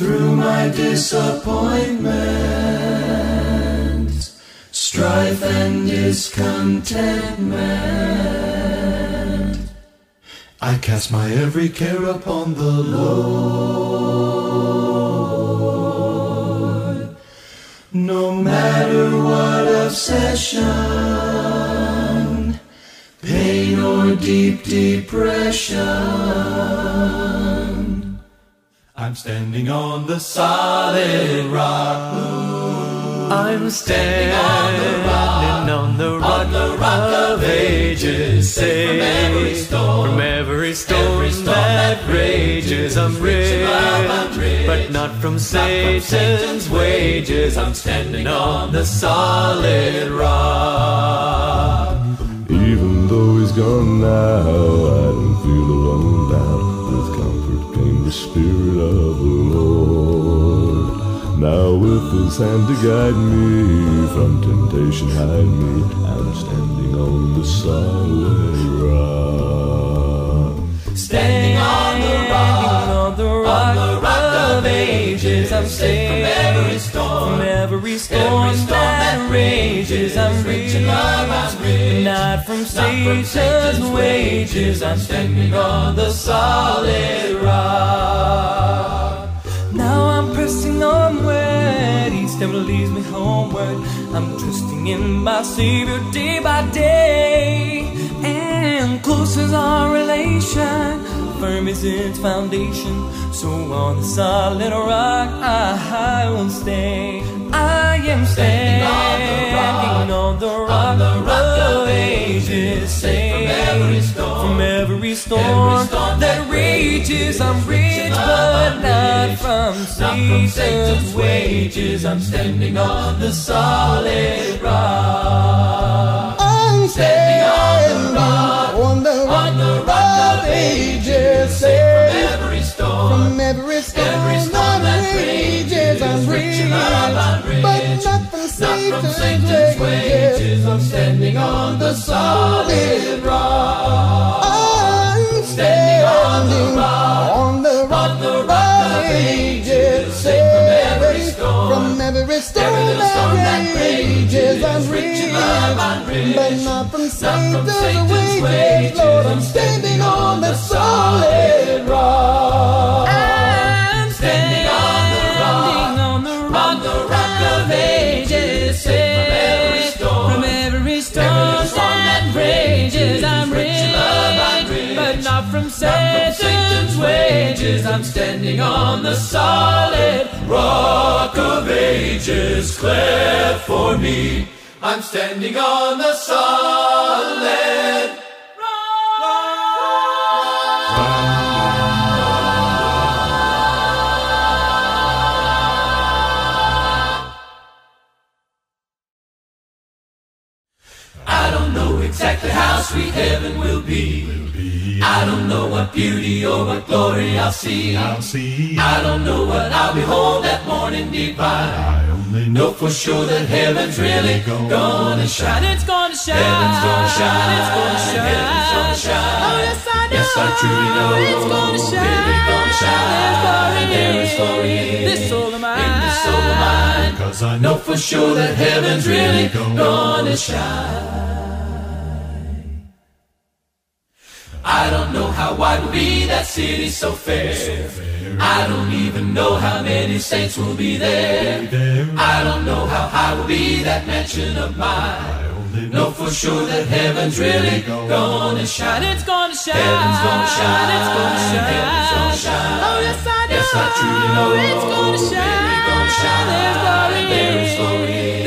through my disappointment, strife and discontentment. I cast my every care upon the Lord. No matter what obsession, pain or deep depression. I'm standing on the solid rock. I'm standing on the rock, on the rock, on the rock of ages, safe from every storm, from every storm, every storm that that rages. I'm rages. rich, Rich in I'm rich. but not from Not from Satan's Satan's wages. I'm standing on the solid rock. Even though he's gone now, I don't feel alone now. With comfort came the Spirit of the Lord. Now with his hand to guide me, from temptation hide me, I'm standing on the solid rock. Standing on the rock, on the rock, on the rock of ages, I'm safe from every storm, from every storm, every storm that rages. I'm Rich in love, I'm rich. not from Not from Satan's Satan's wages. I'm standing on the solid rock. Now I'm pressing onward, each step leads me homeward. I'm trusting in my Savior day by day, and close is our relation, firm is its foundation. So on the solid rock I, I will stay. I am standing on the rock, on the rock of ages, safe from every storm, from every storm, every storm that that rages. I'm rich, but I'm not rich. from Not from Satan's wages. I'm standing on the solid rock. Every storm, every storm that rages. I'm in love, I'm but not from Not from Satan's Satan's wages. wages. I'm standing on the solid rock. I'm Standing on the rock, on the rock, on the rock of ages, safe from every storm, From every storm, every storm that rages. I'm in love, I'm but not from Not from Satan's Satan's wages. wages. Lord, I'm standing on the solid rock. From Satan's, wages. I'm standing on the solid rock of ages. Cleft for me. I'm standing on the solid I don't know exactly how sweet heaven will. I don't know what beauty or what glory I'll see. I'll see. I don't know what I'll behold that morning divine. I only know Know for sure that heaven's really gonna shine. it's gonna shine. Heaven's gonna shine. It's gonna shine. Heaven's gonna shine. Oh yes, I know. Yes, I truly know. It's gonna shine. Really gonna shine. There is glory in This soul of mine. in this soul of mine. Cause I Know know for sure that heaven's really gonna shine. I don't know how wide will be that city so fair. I don't even know how many saints will be there. I don't know how high will be that mansion of mine. Know for sure that heaven's really gonna shine. It's gonna shine. Heaven's gonna shine. It's gonna shine. Heaven's gonna shine. Oh yes, I know. Yes, I truly know. It's gonna shine. Really gonna shine. There's glory. There is glory This soul of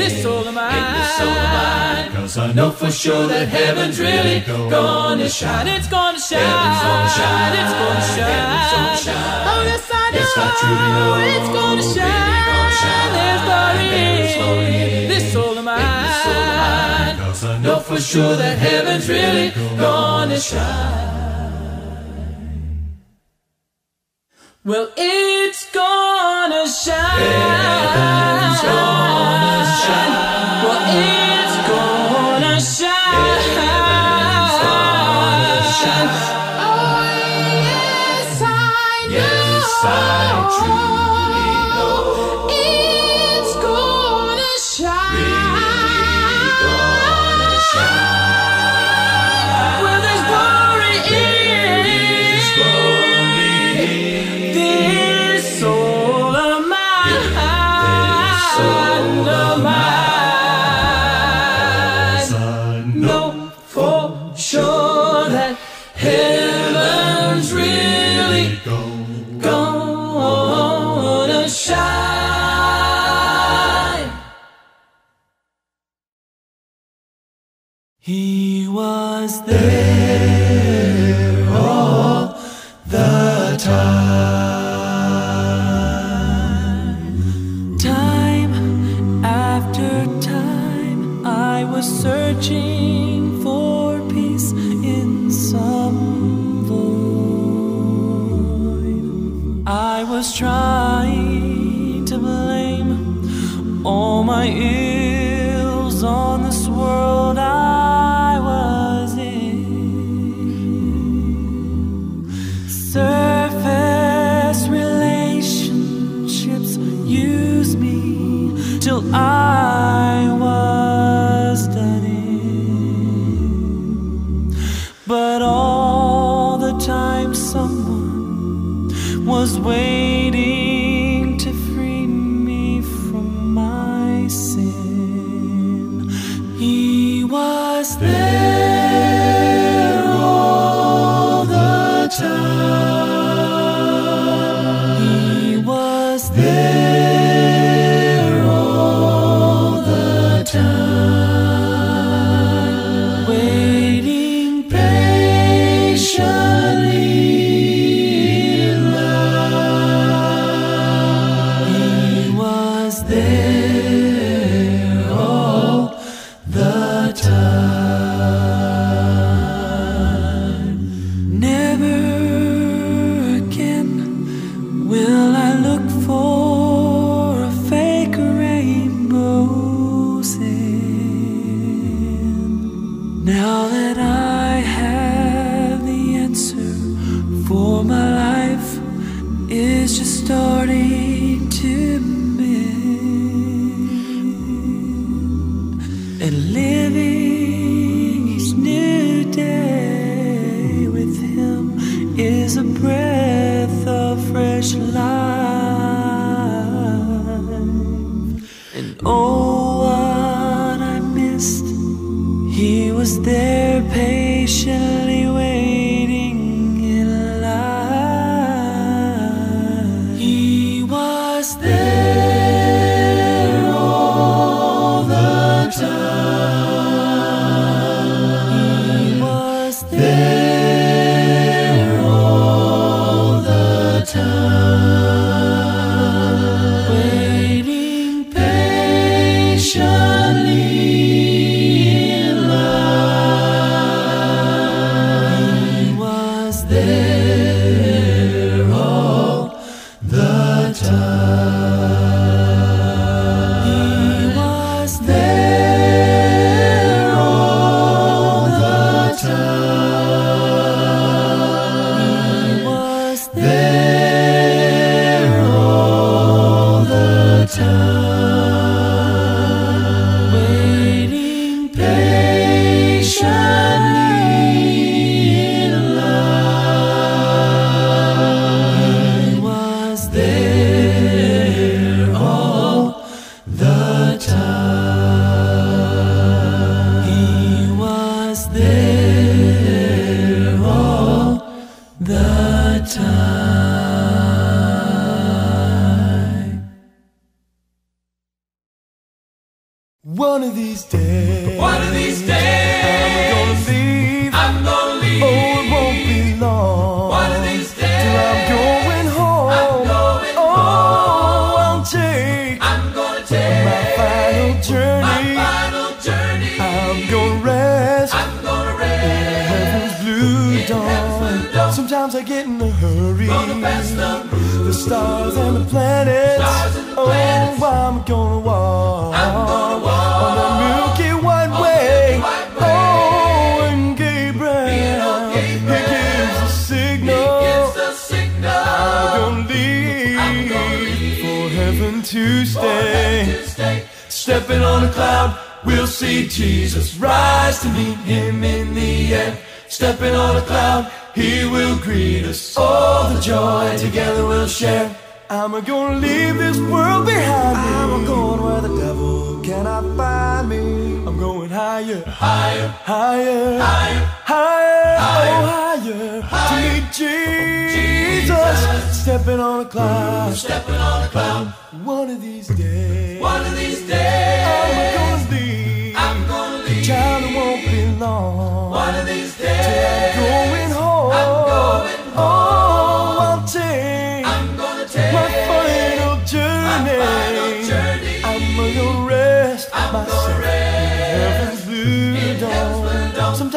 mine. in this soul of mine. Cause I Know for sure that heaven's really gonna shine. It's gonna shine. Heaven's gonna shine. It's gonna shine. Heaven's gonna shine. Oh yes, I know. Yes, I truly know. It's gonna Really shine. gonna shine. There's glory. There is glory This soul of mine. this soul of mine. Cause I Know for sure that heaven's really gonna shine. Well, it's gonna shine. Heaven's gonna Oh, searching for peace in some void. I was trying to blame all my Sometimes I get in a hurry. The The stars and the planets. And the oh. I'm gonna walk. I'm gonna walk on the Milky White on Way. White Oh, and Gabriel, Gabriel. he gives the He signal. gives the signal. I'm gonna leave, I'm gonna leave for heaven to stay. to stay. Stepping on a cloud, we'll see Jesus rise to meet him in the air. Stepping on a cloud, he will greet us. All the joy together we'll share. I'm gonna leave this world behind me. I'm going where the devil cannot find me. I'm going higher, Higher, higher, higher, higher, Higher. oh higher, Higher. to meet Jesus. Jesus. Stepping on a cloud, stepping on a cloud. one of these days. One of these I'm days, gonna leave I'm gonna leave child, it won't be long. One of these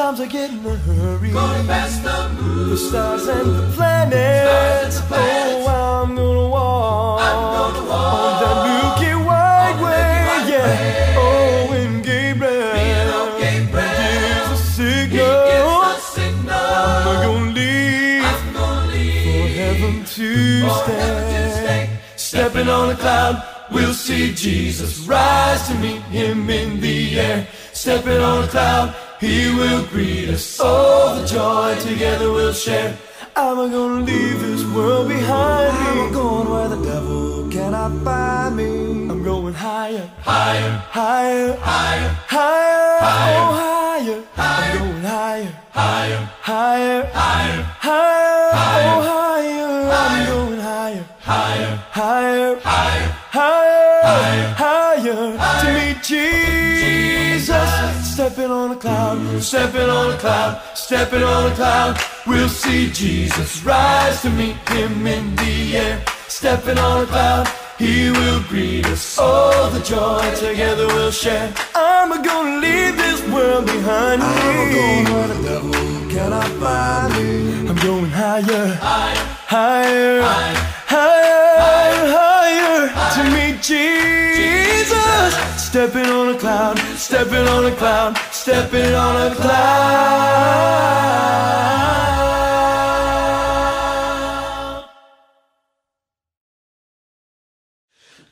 Sometimes I get in a hurry. Going past the moon. The stars and the planets. And the planets. Oh, I'm gonna walk. I'm gonna walk on that Milky the way. Milky yeah. way. Oh, when Gabriel Gabriel. gives a He signal, gives the signal. I'm gonna leave I'm gonna leave. heaven to For heaven to stay. Stepping on a cloud, we'll see Jesus rise to meet him in the air. Stepping on a cloud, he will greet us. Oh, the joy together we'll share. I'm gonna leave this world behind me. I'm going where the devil cannot find me. I'm going higher, Higher, higher, higher, higher, Higher. oh higher. Higher. I'm going higher, higher, higher, higher, higher, Stepping on a cloud, Stepping on a cloud, stepping on a cloud, we'll see Jesus rise to meet him in the air. Stepping on a cloud, he will greet us. Oh, the joy together we'll share. I'm gonna leave this world behind I'm going me. where the devil cannot find me. I'm going higher, Higher, higher, higher, higher, to meet Jesus. Stepping on a cloud, stepping on a cloud, stepping on a cloud.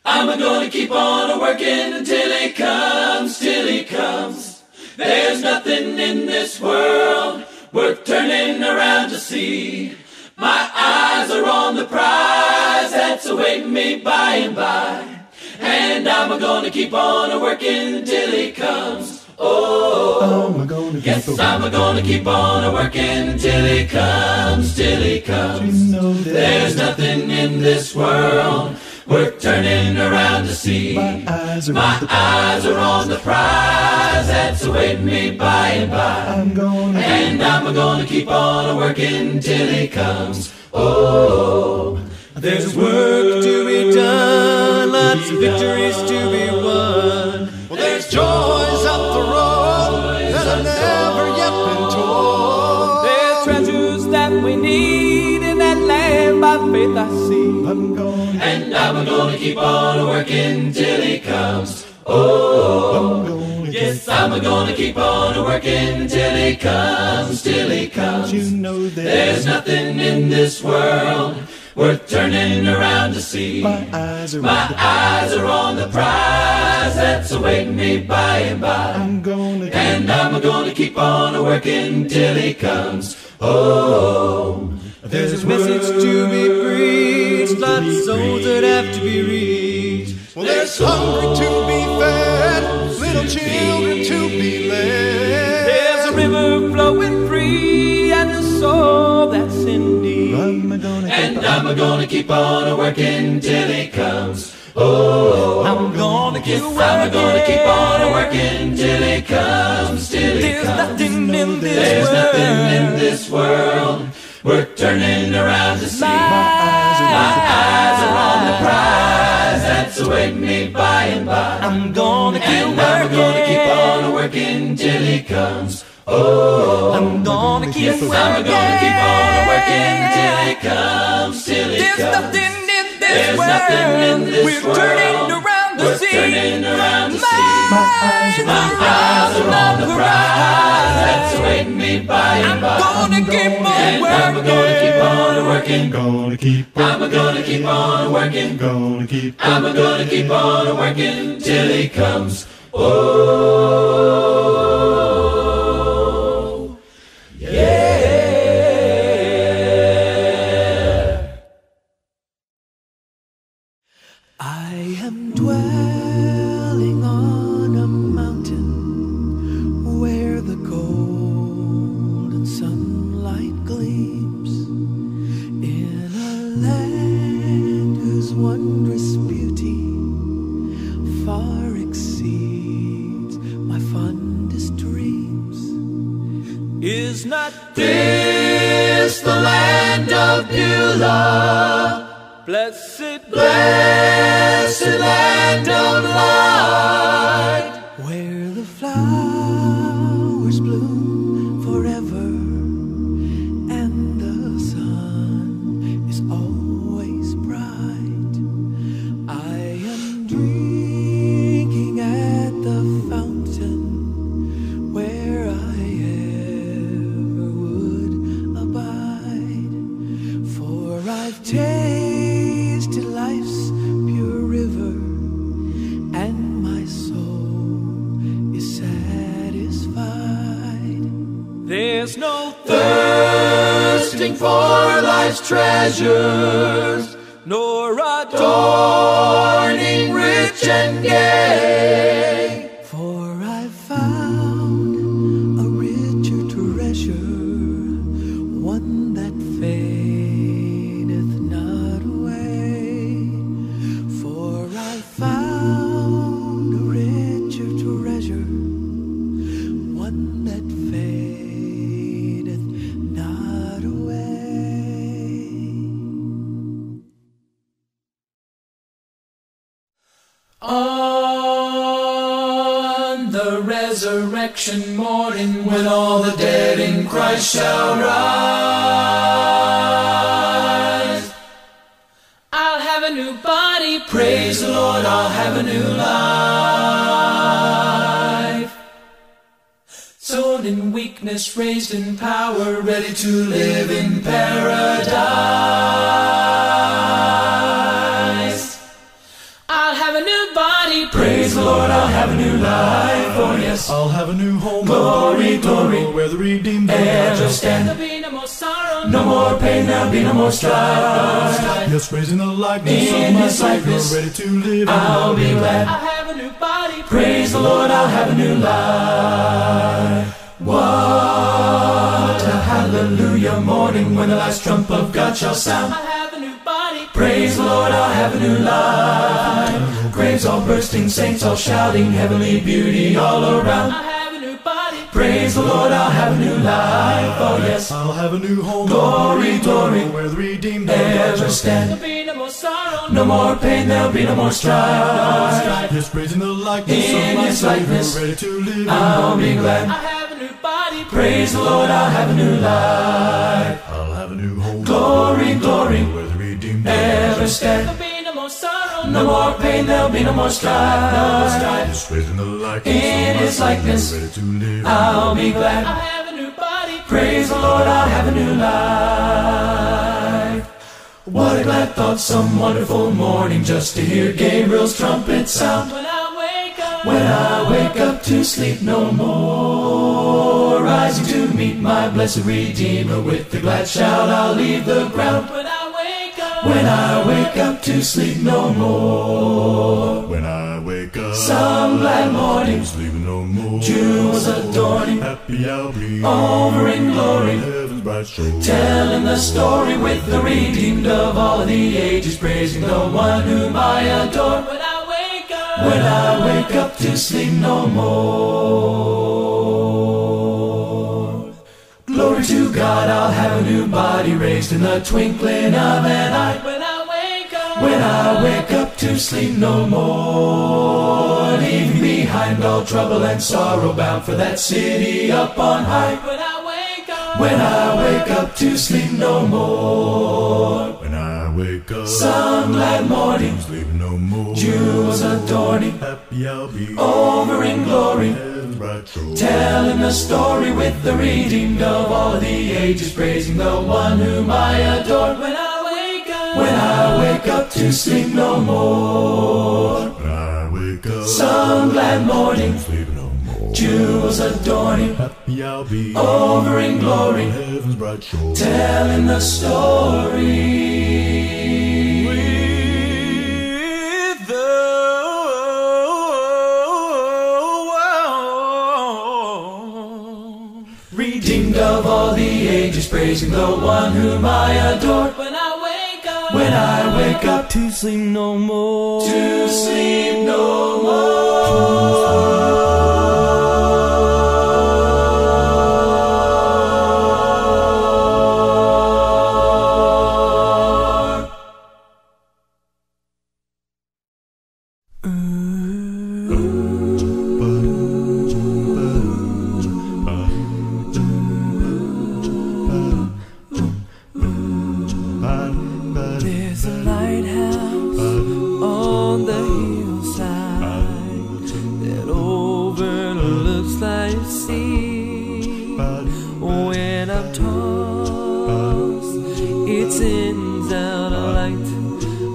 I'm gonna keep on working until he comes, till he comes. There's nothing in this world worth turning around to see. My eyes are on the prize that's awaiting me by and by. And I'm gonna keep on working till he comes. Oh, I'm gonna keep yes, on- I'm gonna keep on a working until he comes, till he comes. You know There's nothing in this world worth turning around to see. my eyes are My on the eyes are on the prize that's awaiting me by and by. I'm gonna And I'm gonna keep on a working till he comes. Oh, There's work to be done, lots of victories to be won. Well, there's joys I see. I'm gonna, and I'm gonna keep on working till he comes. Oh, I'm yes, I'm gonna keep on working till he comes, till he comes. you know that There's nothing in this world worth turning around to see. my eyes are My on the eyes are on the prize that's awaiting me by and by. I'm gonna And I'm gonna keep on working till he comes. Oh, There's a message to be lots of souls that have to be reached. Well, there's hungry to be fed, little children to be led. There's a river flowing free and a soul that's in need. I'm gonna and I'm gonna keep on working till he comes. Oh, I'm gonna keep yes, I'm gonna keep on working till he comes, till he There's comes. nothing in this There's world. nothing in this world We're turning around to see. eyes that's awaiting me by and by. I'm gonna keep And working. I'm gonna keep on working till he comes. Oh, I'm gonna keep yes, working. I'm gonna keep on working till he comes, till he There's comes. nothing in this There's world. nothing in this We're world turning around to worth see. turning around see. Eyes My eyes are on the prize that's awaiting me by and by. I'm Gonna keep on And I'm gonna keep on working. gonna keep I'm gonna keep on working. gonna keep I'm gonna keep on working till he comes. Oh, not There's no Thirsting for life's treasures, nor adorning rich and gay. Sown in weakness, raised in power, ready to live in paradise. I'll have a new body. Praise the Lord, I'll have a new life. Oh, yes. I'll have a new home. Glory, glory. Where the redeemed Ever stand. stand. There'll be no more sorrow, no more pain, there'll be no more strife. Yes, raising the likeness In of my Savior, ready to live I'll be glad. Praise the Lord, I'll have a new life. What a hallelujah morning when the last trump of God shall sound. I'll have a new body. Praise the Lord, I'll have a new life. Graves all bursting, saints all shouting, heavenly beauty all around. I'll have a new body. Praise the Lord, I'll have a new life. Oh yes. I'll have a new home. Glory, glory. Where the redeemed of God Ever shall stand. Stand. There'll be no more sorrow, no more pain, there'll be no more strife. Yes, praising the likeness In of my His Savior, likeness, ready to live in I'll be glad. I'll have a new body. Praise the Lord, I'll have a new life. I'll have a new home. Glory, glory. Where the redeemed Ever stand. No more sorrow, no more pain, there'll be no more strife. Yes, praising the likeness In of my His likeness, Savior, ready to live I'll be glad. I'll have a new body. Praise the Lord, I'll have a new life. What a glad thought, some wonderful morning just to hear Gabriel's trumpet sound. When I wake up, when I wake up to sleep no more, rising to meet my blessed Redeemer with the glad shout, I'll leave the ground. When I wake up, when I wake up to sleep no more, When I wake up, some glad morning, sleeping no more. jewels adorning, Happy I'll be over in glory. heaven's bright shore. Telling the story with the redeemed of all the ages, praising the one whom I adore. When I wake up, when I wake up to sleep no more. Glory to God, I'll have a new body raised in the twinkling of an eye. When I wake up, when I wake up to sleep no more, leaving behind all trouble and sorrow, bound for that city up on high. When I wake up, when I wake up to sleep no more, When I wake up, some glad morning, sleeping no more. jewels adorning, Happy I'll be over in glory. heaven's bright shore. Telling the story with the reading of all the ages, praising the one whom I adore. When I when I wake up to sleep no more, When I wake up, some glad morning, sleeping no more. jewels adorning, Happy I'll be over in glory, heaven's bright shore. telling the story. with the. Redeemed of all the ages, praising the one whom I adore. When I wake up, I wake up to sleep no more. to sleep no more.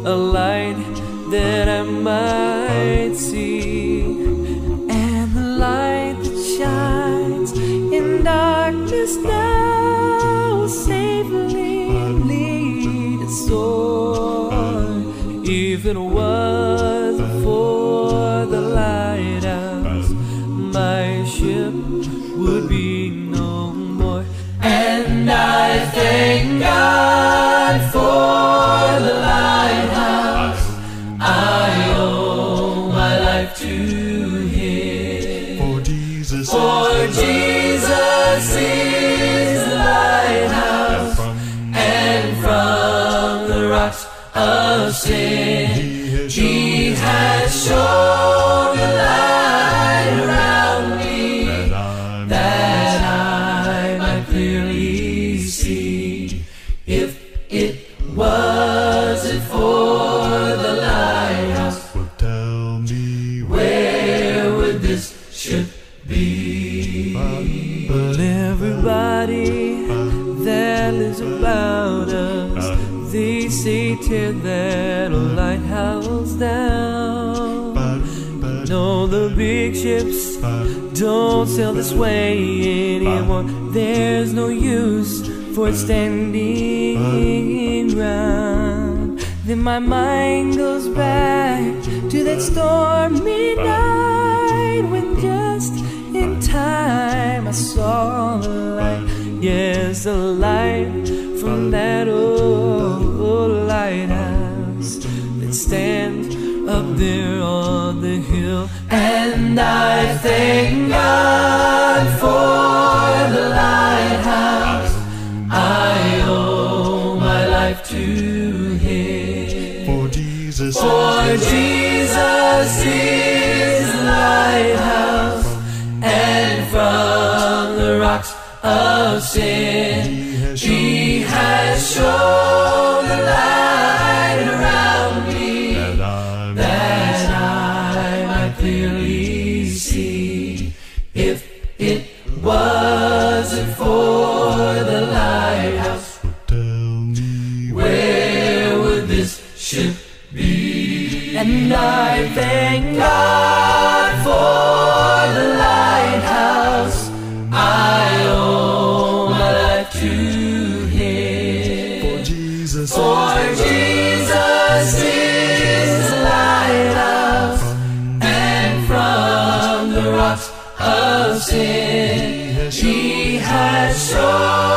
A light that I might see. And the light that shines in darkness now safely lead us on. If it wasn't for the lighthouse, my ship would be no more. And I thank God for big ships uh, don't sail this way uh, anymore. There's no use for uh, standing round. Then my mind goes back to that stormy night when just in time I saw the light. Yes, the light from that old lighthouse that stands my He has shown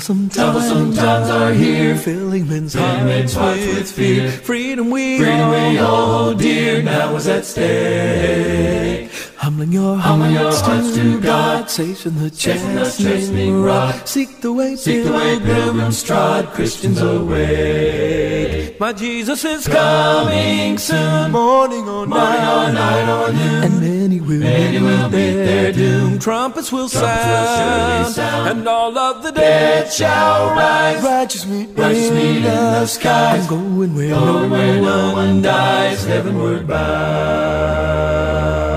Troublesome times, Troublesome times are here, filling men's hearts hearts with fear. Freedom we Freedom we all hold dear. now is at stake. Humbling your Humbling your hearts, hearts to God, chasing the chastening rod. Seek the way, Seek the way pilgrims trod. Christians away. My Jesus is Coming soon, morning or morning or night or noon. and many will, Many will meet their doom. Trumpets will Trumpets will sound, sound. and all of the Dead dead shall rise, righteous meet, righteous meet in the skies. I'm going where Going no where no one one dies, heavenward bound.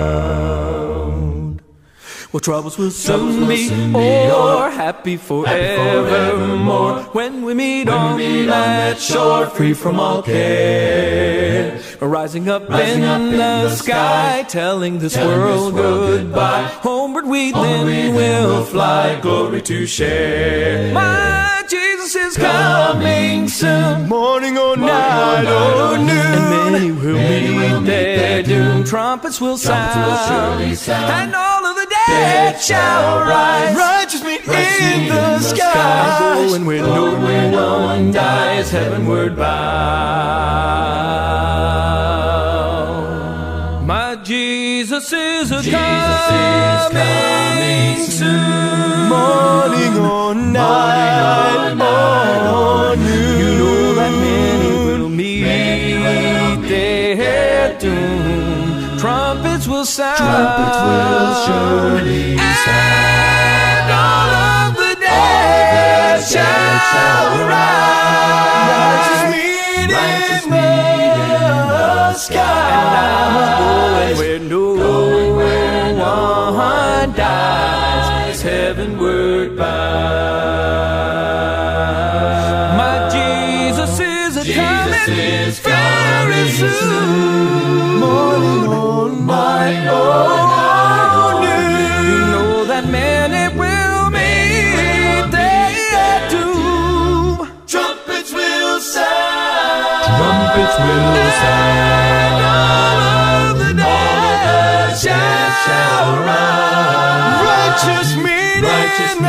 Well, troubles will soon be o'er, happy forevermore. When we meet When on we meet that shore, free from all care. rising up Rising in, up in the, sky, telling this telling this world world goodbye. Homeward we Homeward then will will fly, glory to share. My Jesus is coming soon. Morning or night or noon. And many will meet their doom. Trumpets will sound. And all of the dead shall rise. Righteous meet in the sky. Going where no one dies, heavenward bound. My Jesus is a Jesus coming soon. Morning or night or sound. Trumpets will surely And all of the dead shall rise. Righteous meet Righteous in the sky. Going where no one dies, heavenward bound. Or night or. You know that many will meet their doom. Trumpets will sound. Trumpets will sound. All of the dead shall rise. Righteous meet Righteous in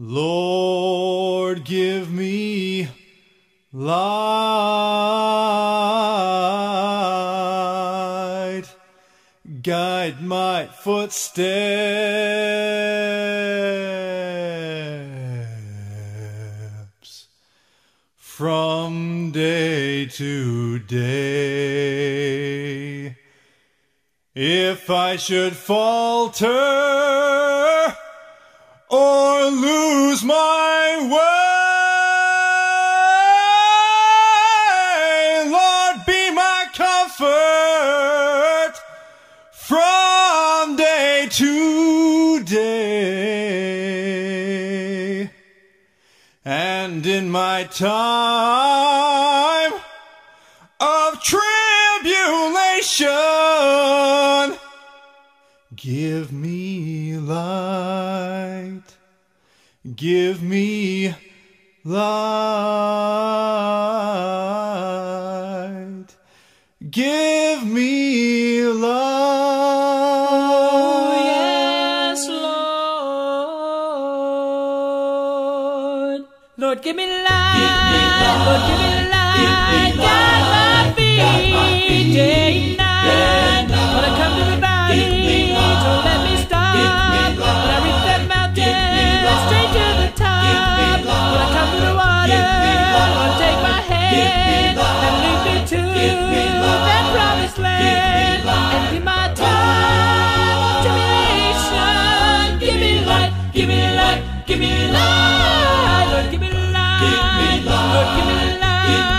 Lord, give me light guide my footsteps from day to day. If I should falter time of tribulation, give me light, give me light, give me oh, light. Oh, yes, Lord. Lord, give me light. Lord, give me Give me love.